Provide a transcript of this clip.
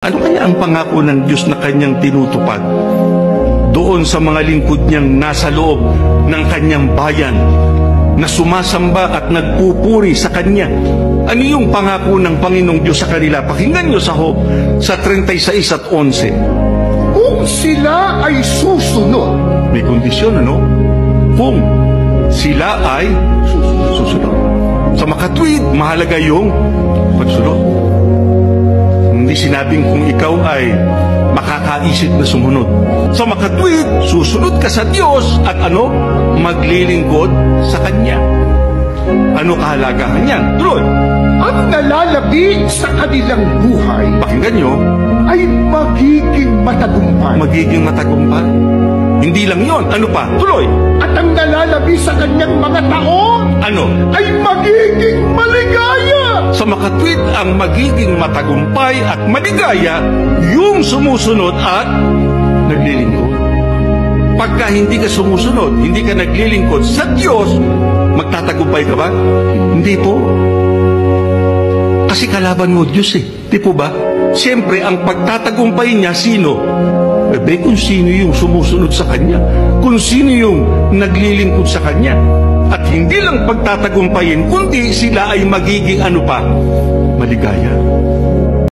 Ano kaya ang pangako ng Diyos na kanyang tinutupad doon sa mga lingkod niyang nasa loob ng kanyang bayan na sumasamba at nagpupuri sa kanya? Ano yung pangako ng Panginoong Diyos sa kanila? Pakinggan niyo sa Hob sa 36 at 11. Kung sila ay susunod, May kondisyon, ano? Kung sila ay susunod. Sa makatwid, mahalaga yung pagsunod. Hindi sinabing kung ikaw ay makakaisip na sumunod. Sa makatwid, susunod ka sa Diyos at ano? Maglilingkod sa Kanya. Ano kahalagahan niyan? Tuloy, ang nalalabi sa kanilang buhay pakinggan nyo, ay magiging matagumpay. magiging matagumpay. Hindi lang yon. Ano pa? Tuloy, At ang nalalabi sa kanyang mga taon ano? ay ang magiging matagumpay at maligaya yung sumusunod at naglilingkod. Pagka hindi ka sumusunod, hindi ka naglilingkod sa Diyos, magtatagumpay ka ba? Hindi po. Kasi kalaban mo Diyos eh. Di po ba? Siyempre, ang pagtatagumpay niya, sino? Bebe, kung sino yung sumusunod sa Kanya. Kung sino yung naglilingkod sa Kanya. At hindi lang pagtatagumpayin, kundi sila ay magiging ano pa? Maligaya.